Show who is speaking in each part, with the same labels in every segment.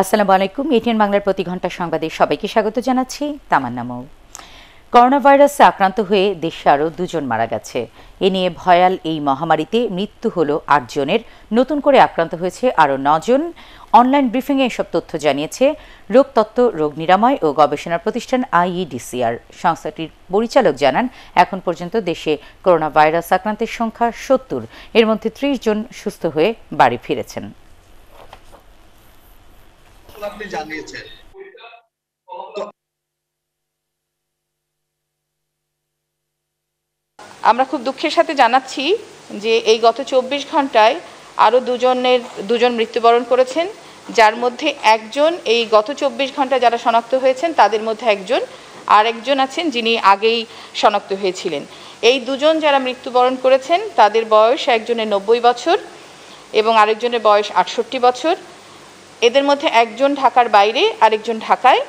Speaker 1: আসসালামু আলাইকুম, এটিএন বাংলার প্রতি ঘণ্টা সংবাদে সবাইকে স্বাগত জানাচ্ছি, তামান্না মৌ। করোনা ভাইরাসে আক্রান্ত হয়ে দেশে আরও দুজন মারা গেছে। এ নিয়ে ভয়াল এই মহামারীতে মৃত্যু হল আটজনের নতুন করে আক্রান্ত হয়েছে আরও নজন। অনলাইন ব্রিফিংয়ে এসব তথ্য জানিয়েছে রোগতত্ত্ব রোগ নিরাময় ও গবেষণা প্রতিষ্ঠান আইইডিসিআর। সংস্থাটির পরিচালক জানান, এখন পর্যন্ত দেশে করোনা ভাইরাস আক্রান্তের সংখ্যা সত্তর। এর মধ্যে ত্রিশ জন সুস্থ হয়ে বাড়ি ফিরেছেন।
Speaker 2: আপনি জানিয়েছেন।
Speaker 3: আমরা খুব দুঃখের সাথে জানাচ্ছি যে এই গত চব্বিশ ঘন্টায় আরও দুজনের, দুজন মৃত্যুবরণ করেছেন, যার মধ্যে একজন এই গত চব্বিশ ঘণ্টা যারা শনাক্ত হয়েছেন, তাদের মধ্যে একজন আর একজন আছেন যিনি আগেই শনাক্ত হয়েছিলেন। এই দুজন যারা মৃত্যুবরণ করেছেন, তাদের বয়স একজনের নব্বই বছর এবং আরেকজনের বয়স আটষট্টি বছর। এদের মধ্যে একজন ঢাকার বাইরে, আরেকজন ঢাকায়।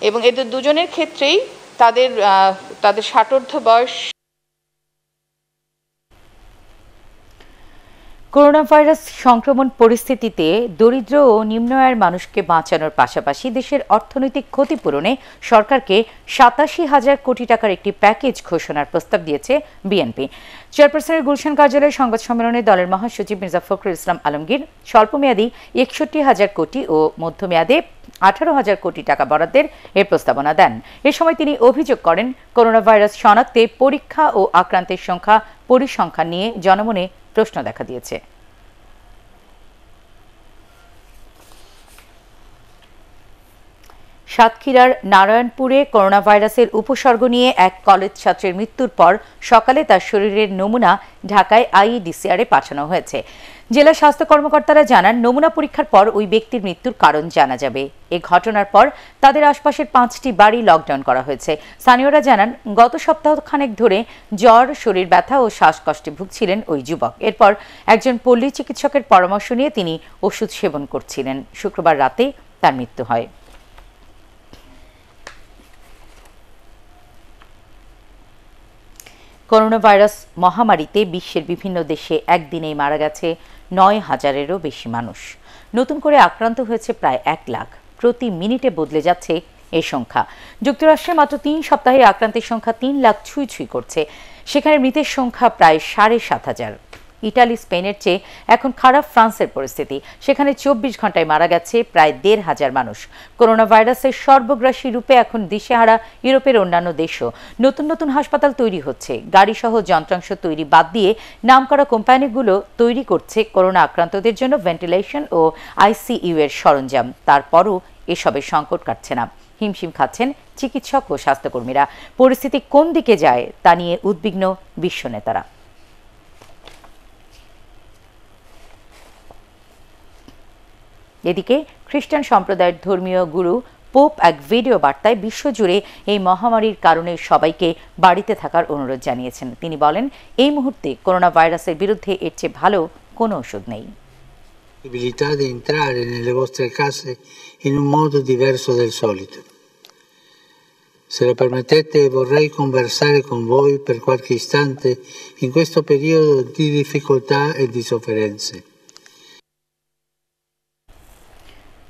Speaker 3: এবং এদের দুজনের ক্ষেত্রেই তাদের তাদের ষাটোর্ধ্ব বয়স
Speaker 1: করোনা ভাইরাস সংক্রমণ পরিস্থিতিতে দরিদ্র ও নিম্ন আয়ের মানুষকে বাঁচানোর পাশাপাশি দেশের অর্থনৈতিক ক্ষতিপূরণে সরকারকে সাতাশি হাজার কোটি টাকার একটি প্যাকেজ ঘোষণার প্রস্তাব দিয়েছে বিএনপি। চেয়ারপারসনের গুলশান কার্যালয়ে সংবাদ সম্মেলনে দলের মহাসচিব মির্জা ফখরুল ইসলাম আলমগীর স্বল্পমেয়াদী একষট্টি হাজার কোটি ও মধ্যমেয়াদে আঠারো হাজার কোটি টাকা বরাদ্দের এর প্রস্তাবনা দেন। এ সময় তিনি অভিযোগ করেন করোনা ভাইরাস শনাক্তে পরীক্ষা ও আক্রান্তের সংখ্যা পরিসংখ্যান নিয়ে জনমনে প্রশ্ন দেখা দিয়েছে। সাতক্ষীরার নারায়ণপুরে করোনা ভাইরাসের উপসর্গ নিয়ে এক কলেজ ছাত্রের মৃত্যুর পর সকালে তার শরীরের নমুনা ঢাকায় আইইডিসিআরে পাঠানো হয়েছে। জেলা স্বাস্থ্য কর্মকর্তারা জানান, নমুনা পরীক্ষার পর ওই ব্যক্তির মৃত্যুর কারণ জানা যাবে। এ ঘটনার পর তাদের আশপাশের পাঁচটি বাড়ি লকডাউন করা হয়েছে। স্থানীয়রা জানান, গত সপ্তাহ খানেক ধরে জ্বর, শরীর ব্যথা ও শ্বাসকষ্টে ভুগছিলেন ওই যুবক। এরপর একজন পল্লী চিকিৎসকের পরামর্শ নিয়ে তিনি ওষুধ সেবন করছিলেন। শুক্রবার রাতে তার মৃত্যু হয়। করোনা ভাইরাস মহামারীতে বিশ্বের বিভিন্ন দেশে একদিনেই মারা গেছে নয় হাজারেরও বেশি মানুষ। নতুন করে আক্রান্ত হয়েছে প্রায় এক লাখ। প্রতি মিনিটে বদলে যাচ্ছে এ সংখ্যা। যুক্তরাষ্ট্রে মাত্র তিন সপ্তাহে আক্রান্তের সংখ্যা তিন লাখ ছুঁই ছুঁই করছে। সেখানে মৃতের সংখ্যা প্রায় সাড়ে সাত হাজার। ইটালি, স্পেনের চেয়ে এখন খারাপ ফ্রান্সের পরিস্থিতি। সেখানে চব্বিশ ঘন্টায় মারা গেছে প্রায় দেড় হাজার মানুষ। করোনা ভাইরাসের সর্বগ্রাসী রূপে এখন দিশেহারা ইউরোপের অন্যান্য দেশও। নতুন নতুন হাসপাতাল তৈরি হচ্ছে। গাড়িসহ যন্ত্রাংশ তৈরি বাদ দিয়ে নামকরা কোম্পানিগুলো তৈরি করছে করোনা আক্রান্তদের জন্য ভেন্টিলেশন ও আইসিইউ এর সরঞ্জাম। তারপরও এসবের সংকট কাটছে না। হিমশিম খাচ্ছেন চিকিৎসক ও স্বাস্থ্যকর্মীরা। পরিস্থিতি কোন দিকে যায় তা নিয়ে উদ্বিগ্ন বিশ্ব নেতারা। এদিকে খ্রিস্টান সম্প্রদায়ের ধর্মীয় গুরু পোপ এক ভিডিও বার্তায় বিশ্বজুড়ে এই মহামারীর কারণে সবাইকে বাড়িতে থাকার অনুরোধ জানিয়েছেন তিনি বলেন এই মুহূর্তে করোনা ভাইরাসের বিরুদ্ধে এর চেয়ে ভালো কোনো ওষুধ নেই
Speaker 4: possibilità di entrare nelle vostre case in un modo diverso del solito. Se lo permettete vorrei conversare con voi per qualche istante in questo periodo di difficoltà e di sofferenze.